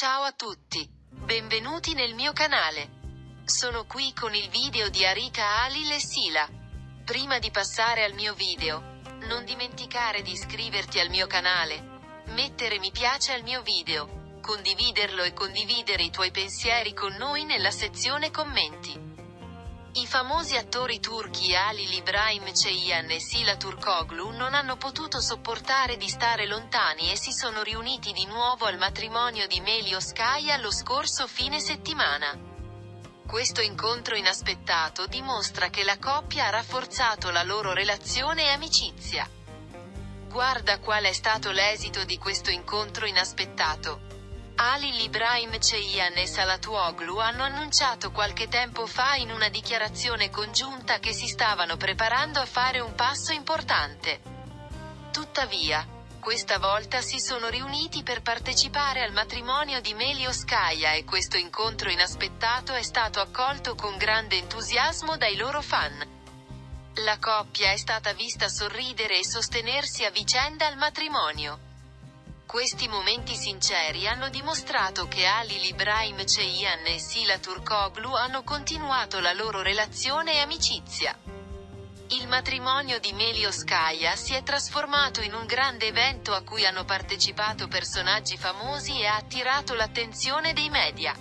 Ciao a tutti. Benvenuti nel mio canale. Sono qui con il video di Arika Alil e Sila. Prima di passare al mio video, non dimenticare di iscriverti al mio canale, mettere mi piace al mio video, condividerlo e condividere i tuoi pensieri con noi nella sezione commenti. I famosi attori turchi Halil Ibrahim Ceyhan e Sila Turkoglu non hanno potuto sopportare di stare lontani e si sono riuniti di nuovo al matrimonio di Melio Skaya lo scorso fine settimana. Questo incontro inaspettato dimostra che la coppia ha rafforzato la loro relazione e amicizia. Guarda qual è stato l'esito di questo incontro inaspettato. Ali Ibrahim Ceyhan e Salatuoglu hanno annunciato qualche tempo fa in una dichiarazione congiunta che si stavano preparando a fare un passo importante. Tuttavia, questa volta si sono riuniti per partecipare al matrimonio di Melio Skaya e questo incontro inaspettato è stato accolto con grande entusiasmo dai loro fan. La coppia è stata vista sorridere e sostenersi a vicenda al matrimonio. Questi momenti sinceri hanno dimostrato che Ali Ibrahim Ceyhan e Sila Turkoglu hanno continuato la loro relazione e amicizia. Il matrimonio di Melioskaya si è trasformato in un grande evento a cui hanno partecipato personaggi famosi e ha attirato l'attenzione dei media.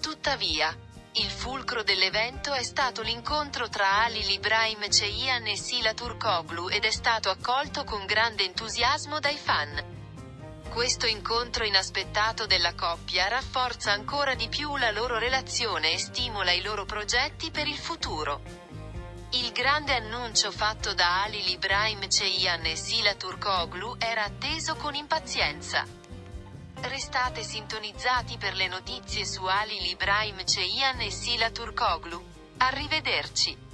Tuttavia, il fulcro dell'evento è stato l'incontro tra Ali Ibrahim Ceyhan e Sila Turkoglu ed è stato accolto con grande entusiasmo dai fan. Questo incontro inaspettato della coppia rafforza ancora di più la loro relazione e stimola i loro progetti per il futuro. Il grande annuncio fatto da Ali Ibrahim Ceyhan e Sila Turkoglu era atteso con impazienza. Restate sintonizzati per le notizie su Ali Ibrahim Ceyhan e Sila Turkoglu. Arrivederci.